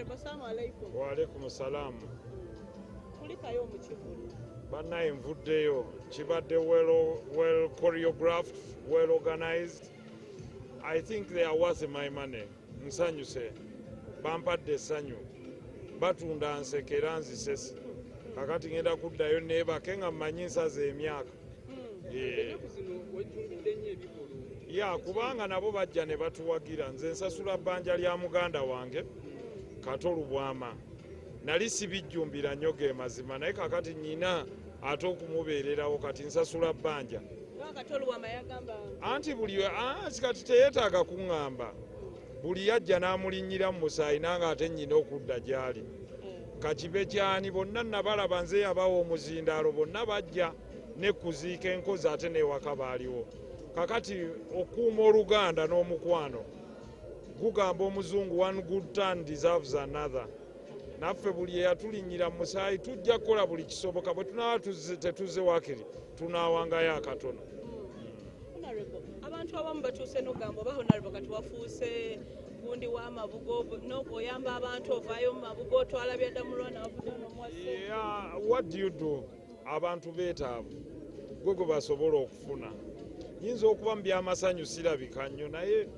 honorable salamu alaikum waalaikum salaamu kulikayo mu kivulu bannaye nvuddeyo kibadde well, well choreographed well organized. I think they are worth my money nsanyuse bampadde essanyu. Batunda nseke era nzisesi kakati ngenda kuddayo neebake nga mmanyi nsaza emyaka. Ebikulu ya kubanga nabo bajja ne batuwagira. Nze nsasula bbanja lya muganda wange. katolu bwama nali sibijjumbira nnyo ge mazima naye kakati nyina ate okumubeererawo kati nsasula bbanja. Anti buli kati teyeetaaga kuŋŋamba. Buli yajja n'amulinnyira mu musaayi nange ate nnyina okudda gy'ali. Kakibe kyani bonna nabalaba nze yabawa omuzindaalo bonna bajja ne kuziika enkozi ate newaka baaliwo. Kakati okuuma oluganda n'omukwano gugamba omuzungu one good turn deserves another. Naffe buli eyatulinnyira mu musaayi tujja kukola buli kisoboka bwe tunaba tuzze- tetuzze wakiri tunaawangayo akatono. Abantu abamu batuuse n'ogamba oba honorable kati wafuuse gundi w'amabugo n'oyamba abantu ovaayo mu mabugo otwala byadda mulwana wavudde n'omuwase Yeah, what do you do? Abantu beetaavu gwe gwe basobola okufuna. Nyinza okuba mu byamasanyu sirabika nnyo naye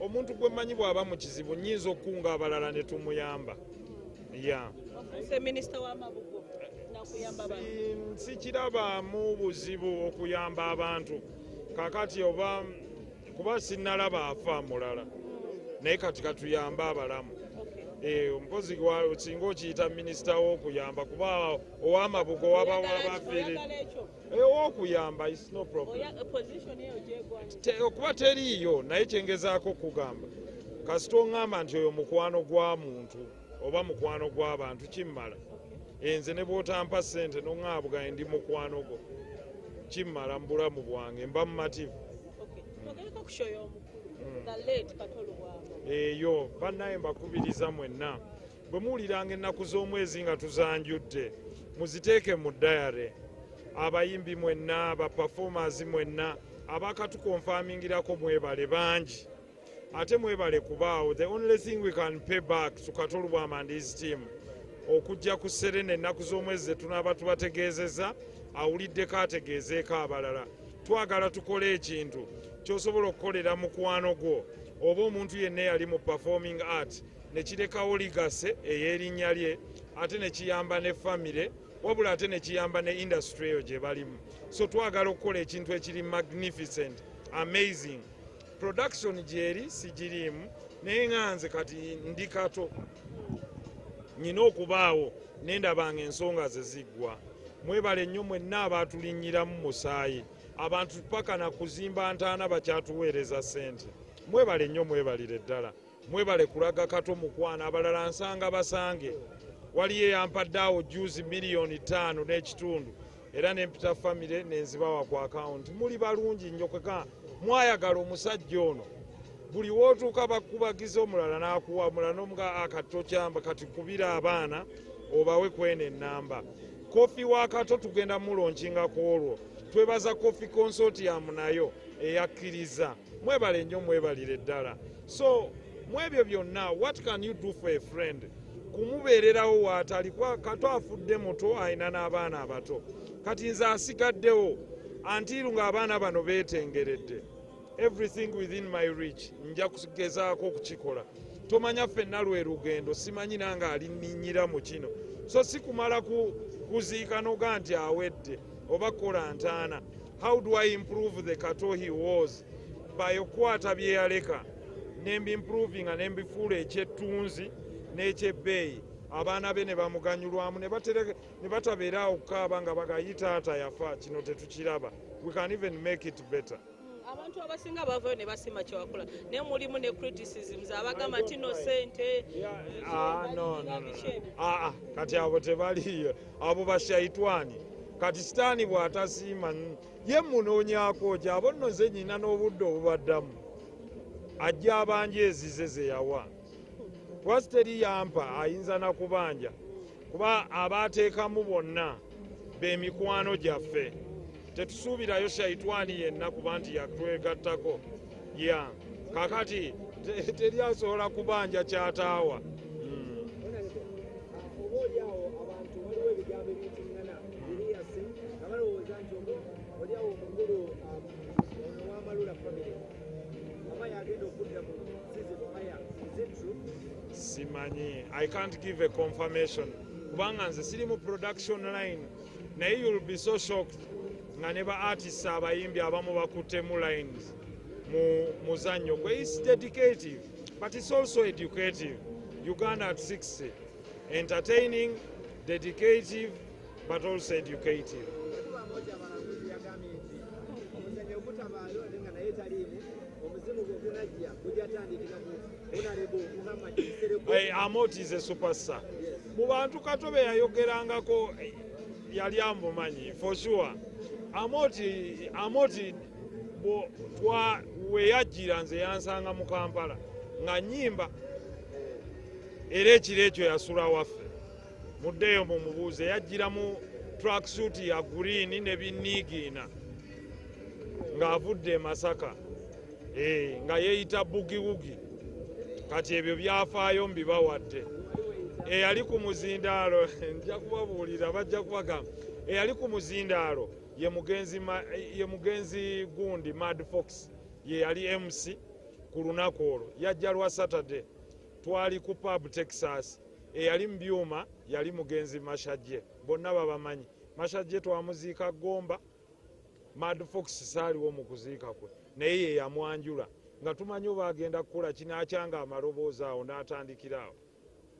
omuntu gwe mmanyi bw'aba mu kizibu nyinza okukunga abalala ne tumuyamba. Ya. Sikirabaamu buzibu okuyamba abantu. Kakati oba kuba sinnalaba afa mulala naye kati katuyambe abalamu mpozi gwa- singa okiyita minisita w'okuyamba kuba ow'amabugo waba Oyagala ki- wabafiire oyagala ekyo ow'okuyamba Te- okuba teriiyo naye kyengezaako okugamba. Kasita oŋŋamba nti oyo mukwano gwa muntu oba mukwano gw'abantu kimmala. Enze ne bw'otampa ssente noŋŋabugaye ndi mukwano gwo kimmala mu bulamu bwange mba mumativu. Okay. twogereko ku shoyo omukulu the late katolu bwama eyo bannaye mbakubiriza mwenna. Bwe muwuliranga ennaku z'omwezi nga tuzanjudde muziteeke mu dayare. Abayimbi mwenna bapafomers mwenna abakatukonfamingirako mwebale bangi. Ate mwebale kubaawo the only thing we can pay back to katolu bwama and his team. Okujja ku serena ennaku z'omwezi zetunaaba tubategeezeza awuliddeko ategeezeeko abalala. Twagala tukole ekintu kyosobola okukolera mukwano gwo oba omuntu yenna eyali mu performing art nekirekawo ligase ey'erinnya lye ate nekiyamba ne famire wabula ate nekiyamba ne industry eyo gye balimu. So twagala okukola ekintu ekiri magnificent amazing. Production gyeri sigiriimu naye nga nze kati ndi kato. Nyina okubaawo nendabanga ensonga ze ziggwa. Mwebale nnyo mwenna abaatulinnyira mu musaayi. Abantu paka na kuzimba ntaana bakyatuweereza ssente mwebale nnyo mwebalire ddala. Mwebale kulaga kato mukwana abalala nsanga basange. Waliyo eyampadde awo juzi miliyoni ttaano n'ekitundu era nempita famire nenzibawa ku akawunti muli balungi nnyo kweka mwayagala omusajja ono. Buli wootuuka bakubagiza omulala n'akuwa omulala nomuga akatokyamba kati kubira abaana obawe kwena ennamba kofi wakato tugenda mulonkingaku olwo. Twebaza kofi consortium nayo eyakkiriza mwebale nnyo mwebalire ddala. So mwebyo byonna what can you do for a friend? Kumubeererawo waatali kato afudde muto alina n'abaana abato. Kati nze asigaddewo antiru ng'abaana bano beetengeredde. Everything within my reach nja kugezaako okukikola. Tomanya ffenna lwe lugendo simanyi nange alinninyira mu kino. So si kumala ku- kuziika noga nti awedde oba kola ntaana. How do i improve the kato he was by okukwata bye yaleka. Nembimprovinga nembifuula ekyettunzi n'ekyebbeeyi. Abaana be ne bamuganyulwamu ne batabeera okukaaba nga bagayi taata yafa kino tetukiraba. We can even make it better. Abantu abasinga bavayo ne basima kyewakola naye mulimu ne criticisms abagamba nti no sente kati abo tebaliyo abo bashaitwani kati sitaani bw'atasiima ye munoonyako ki abo nno nze nyina n'obudde obubaddamu ajja abanja ezize ze yawa. Twasi teri yampa ayinza nakubanja kuba abaateekamu bonna b'emikwano gyaffe. Tetusuubirayo shaitwani yenna kuba nti yatwegattako. Ya kakati te- teri asobola kubanja kyataawa i can't give a confirmation. Kubanga nze siri mu production line naye you'll be so shocked nga ne ba artists abayimbi abamu bakuttemu lines mu muzannyo gwe is dedicative but it's also educative. Uganda at 60 entertaining dedicative but also educative amoti is a superstar. Mu bantu katobe yayogerangako eh, yali amumanyi for sure. Amoti amoti weyajjira nze yansanga mu kampala nga nyimba era ekiro ekyo yasula waffe. Muddeyo mumubuuze yajjira mu tracksuit ya gurini ne binniigiina ng'avudde e masaka Eh, nga yeeyita bugiwugi kati ebyo byafaayo mbibawadde eyali ku muzindaalo nja kubabuulira bajja kubagamba. Eyali ku muzindaalo ye mugenzi gundi mad fox ye yali mc ku lunaku olwo. Yajja lwa saturday twali ku pub texas. Eyali mu byuma yali mugenzi mashajje. Bonna babamanyi. Mashajje twamuziika gomba mad fox saaliwo mu kuziika kwe. Naye ye yamwanjula nga tumanyi oba agenda kukola kinakyanga amaloboozi awo n'atandikira awo.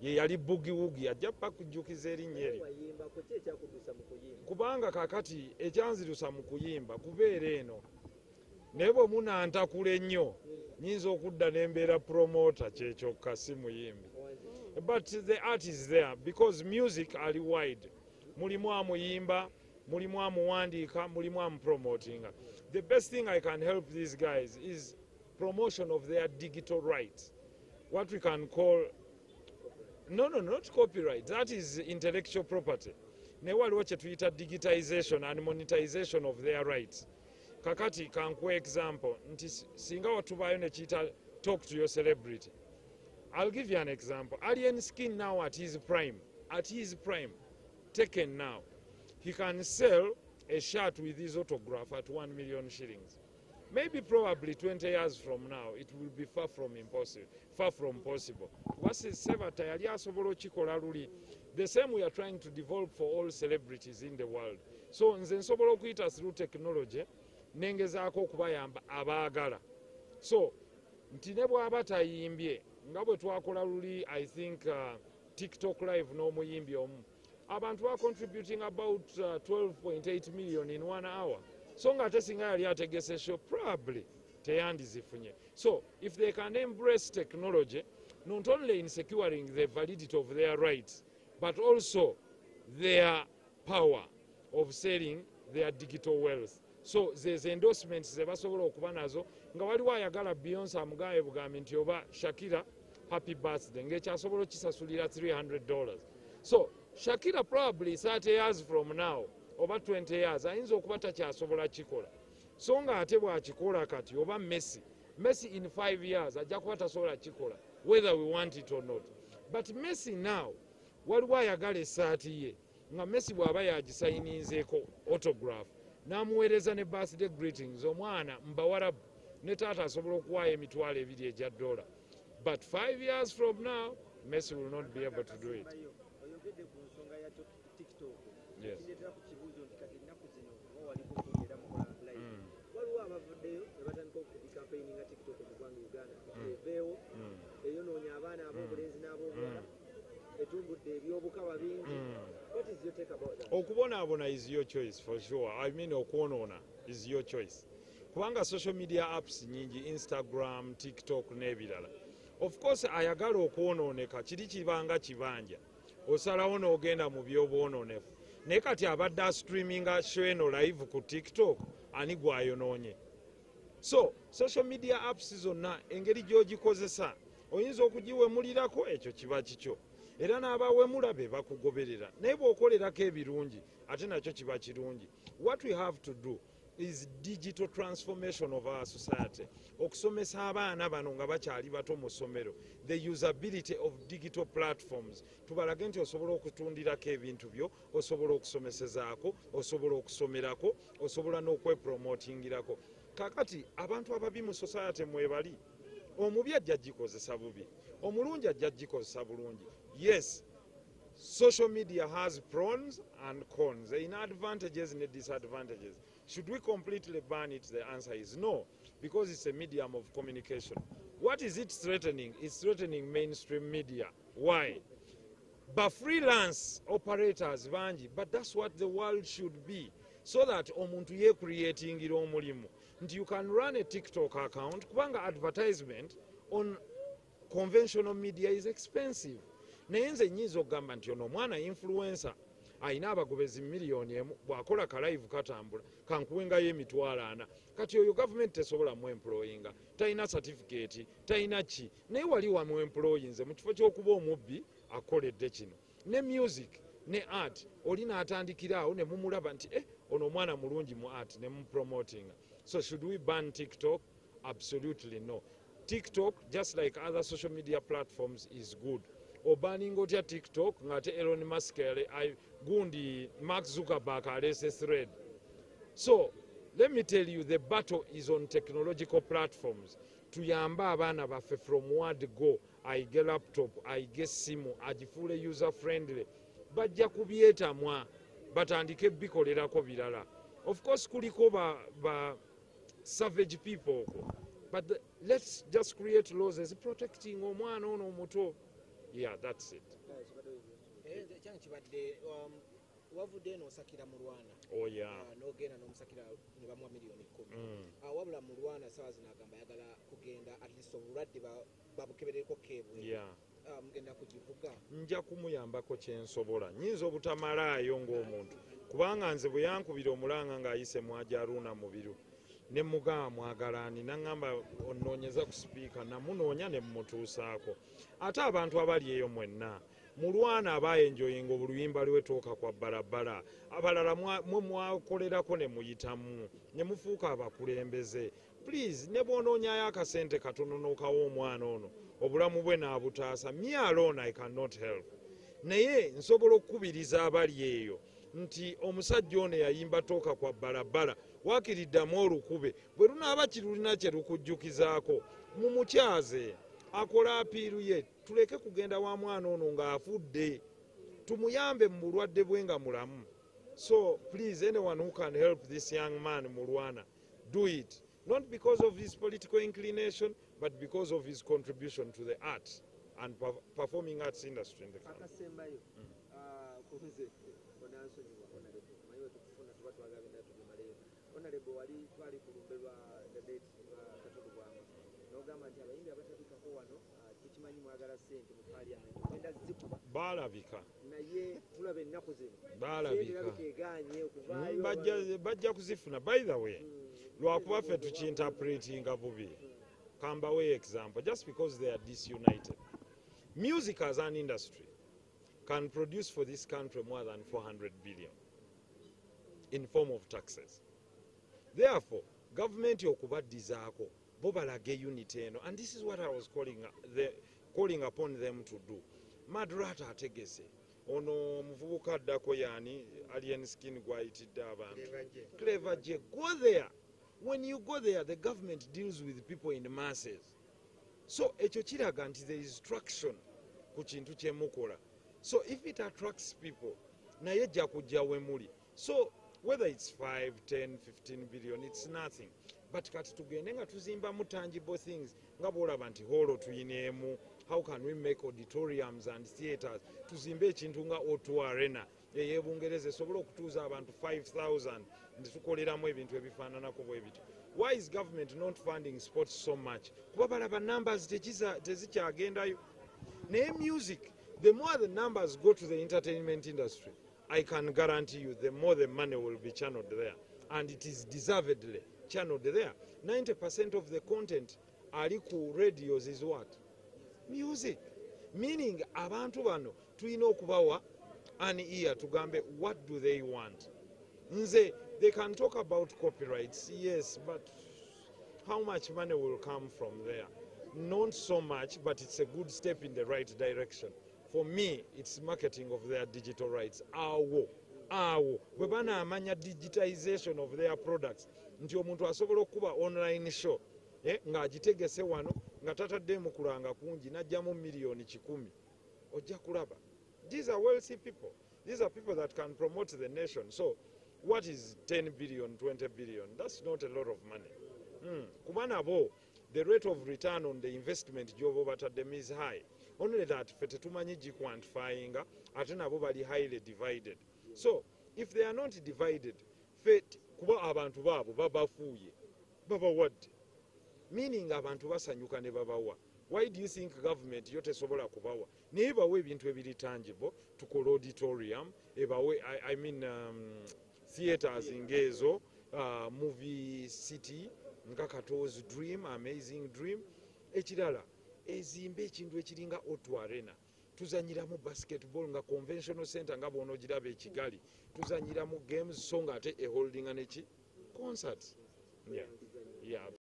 Ye yali bugiwugi ajja ppa kujjukiza erinnya eryo. Kubanga kakati ekyanzirusa mu kuyimba kubeera eno. Naye bwe munantakula ennyo nyinza okudda nembeera promota kyekyokka si muyimbi. But the art is there because music ali wide. Mulimu amuyimba mulimu amuwandiika mulimu amupromotinga. The best thing i can help these guys is promotion of their digital rights. What we can call no no not copyright that is intellectual property. Ne waliwo kye tuyita digitization and monetization of their rights. Kakati kankuwa example nti singa watubaayo nekiyita talk to your celebrity. I'll give you an example. Alien skin now at his prime at his prime taken now. He can sell a shirt with his autograph at 1 million shillings maybe probably 20 years from now it will be far from impossible far from possible. Wasi sebata yali asobola okikola luli. The same we are trying to develop for all celebrities in the world. So nze nsobola okuyita through technology nengezaako okubayamba abaagala. So nti ne bw'aba tayimbye nga bwe twakola luli i think uh, tiktok live n'omuyimbi omu abantu bacontributing about uh, 12.8 million in one hour so nga ate singa yali ategese show probably teyandizifunye. So if they can embrace technology not only in securing the validity of their rights but also their power of selling their digital wealth. So zezo endorsements ze basobola okuba nazo nga waliwo ayagala beyonce amugambe bugambi nti oba shakira happy birthday ng'ekyasobola okisasulira 300 dollars. So shakira probably 30 years from now oba 20 years ayinza okuba takyasobola kikola so nga ate bw'akikola kati oba messi messi in 5 years ajja kuba tasobola kikola whether we want it or not. But messi now waliwo ayagala essaati ye nga messi bw'aba yagisayininzeeko autograph n'amuweereza ne birthday greetings omwana mbawarabu ne taata asobola okuwaayo emitwalo ebiri egya dola. But five years from now messi will not be able to do it. Yes. kindeetera ku kibuuzo nti kati ennaku zino oba wali kukubeera mukola live Mm. waliwo abavuddeyo ne batandika okukampeyini nga tiktok mu ggwanga uganda Mm. eveewo Mm. eyonoonya abaana ab'obulenzi n'ab'obuwala etumbudde ebyobukawa bingi Mm. what is your take about that okubonaabona is your choice for sure. I mean okwonoona is your choice. Kubanga social media apps nyingi instagram tiktok n'ebirala. Of course ayagala okwonooneka kiri kibanga kibanja. Osalawo n'ogenda mu byobwononefu naye kati abadde astreaminga show eno live ku tiktok ani gwayonoonye so social media apps zonna engeri gy'ogikozesa oyinza okugiwemulirako ekyo kiba kikyo era n'abawemula be bakugoberera. Naye bw'okolerako ebirungi ate nakyo kiba kirungi. What we have to do is digital transformation of our society. Okusomesa abaana bano nga bakyali bato mu ssomero. The usability of digital platforms. Tubalage nti osobola okutundirako ebintu byo osobola okusomesezaako osobola okusomerako osobola n'okwepromotingirako. Kakati abantu ababi mu society mwebali omubi ajja gikozesa bubi omulungi ajja gikozesa bulungi yes. Social media has pros and cons. In advantages and disadvantages. Should we completely ban it? The answer is no because it's a medium of communication. What is it threatening? It's threatening mainstream media. Why? Ba freelance operators bangi but that's what the world should be. So that omuntu yecreatingira omulimu. Nti you can run a tiktok account kubanga advertisement on conventional media is expensive naye nze nyinza okugamba nti ono omwana influencer ayina abagobezi miliyoni emu bw'akola kalive katambula kankuwengayo emitwalo ana. Kati oyo gavumenti tesobola mu employinga talina certificate talina ki? Naye wali wamu employinze mu kifo ky'okuba omubbi akoledde kino. Ne music ne art oli n'atandikira awo ne mumulaba nti eh, ono omwana mulungi mu art ne mupromotinga so should we ban tiktok? Absolutely no. Tiktok just like other social media platforms is good obaninga otya tiktok ng'ate elon musk gundi mark zuckerberg alese thread. So let me tell you the battle is on technological platforms. Tuyambe abaana baffe from word go ayige laptop ayige simu agifuule user friendly bajja kubyetamwa batandike bikolerako birala. Of course kuliko ba, ba savage people. Okwo but the, let's just create laws as protecting omwana ono omuto yeah that's it. Kyange kibadde um, wavudde n'osakira mu lwana oh yeah. Ah, n'ogenda n'omusakira ne bamuwa miliyoni kumi. Mm. Ah, wabula mu lwana sawa zino agamba ayagala kugenda at least obulwadde ba- babukeberereko keebwe Ah, mugenda kugivuga. Nja kumuyambako kyensobola nyinza obutamalaayo ng'omuntu. Kubanga nze bwe yankubira omulanga ng'ayise mwajaruuna mubiru ne mugamba mwagalani naŋŋamba onoonyeza ku sipiika namunoonya ne mmutuusaako. Ate abantu abali eyo mwenna mulwana abayenjoyinga oluyimba lwetooka kwa bbalabala abalala mwe mwakolerako ne muyitamu ne mufuuka abakulembeze. Please ne bwonoonyayo akasente katono n'okawa omwana ono obulamu bwe naabutaasa me alone i cannot help. Naye nsobola okukubiriza abali eyo nti omusajja ono yayimba tooka kwa bbalabala wakiriddamu olukube bwe lunaaba kirulina kye lukujjukizaako mumukyaze akola apiiru ye tuleke kugenda wa mwana ono ng'afudde tumuyambe mu bulwadde bwe nga mulamu. So please anyone who can help this young man mulwana do it. Not because of his political inclination but because of his contribution to the art and per- performing arts industry in the country. Akasembayo onalebo wali twali ku lumbe lwa debate lwa katogo bwama nogamba nti abayimbi abatabikako wano tukimanyi mwagala sente mu paliamenti zikuba. Balabika naye tulaba ennaku zino. Mm, okuvaayo bajja- bajja kuzifuna. By the way lwakuba ffe tukiinterpretinga bubi. Kambawe example just because they are disunited. Music as an industry can produce for this country more than 400 billion in form of taxes therefore gavumenti okubaddizaako bo balage unity eno. And this is what i was calling, the, calling upon them to do. Madrata ategese. Ono omuvubuka addako yani alien skin gwayitidde abantu. Clever je go there. When you go there the government deals with people in masses. So ekyo kiraga nti there is traction ku kintu kyemukola so if it attracts people naye ejja kujja we muli. So whether it's 5 10 15 billion it's nothing. But kati tugende nga tuzimbamu tangible things nga bwolaba nti holo tuyineemu how can we make auditoriums and theatres tuzimbe ekintu nga o2 arena. Eyebungereza esobole okutuuza abantu 5000 netukoleramu ebintu ebifaananako bwe bityo. Why is government not funding sports so much? Kuba balaba numbers tezikyagendayo. Naye music the more the numbers go to the entertainment industry i can guarantee you the more the money will be channeled there. And it is deservedly channeled there. 90% of the content ali ku radios is what? Music. Meaning abantu bano tulina okubawa an ear tugambe what do they want? Nze they can talk about copyrights yes but how much money will come from there? Not so much but it's a good step in the right direction for me it's marketing of their digital rights. Awo awo. Bwe banaamanya digitization of their products nti omuntu asobola okukuba online show eh, ng'agitegese wano nga tataddemu kulanga kungi najjamu miliyoni kikumi. Ojja kulaba. These are wealthy people. These are people that can promote the nation. So what is 10 billion 20 billion? That's not a lot of money. Mm. kuba nabo the rate of return on the investment gyoba obataddemu is high only that fe tetumanyi giquantifyinga ate nabo bali highly divided. So if they are not divided fe t- kuba abantu baabo babafuuye babawadde meaning abantu basanyuka ne babawa. Why do you think government yo tesobola kubawa? Naye bawe ebintu ebiri tangible tukola auditorium ebawe I, i mean um, theaters ngaezo uh, movie city nga katozi dream amazing dream ekirala ezimbe ekintu ekiringa otu arena. Tuzanyiramu basketball nga conventional center nga bwonogiraba ekigali tuzanyiramu games so nga ate eholdinga neki concert yeah. Yeah,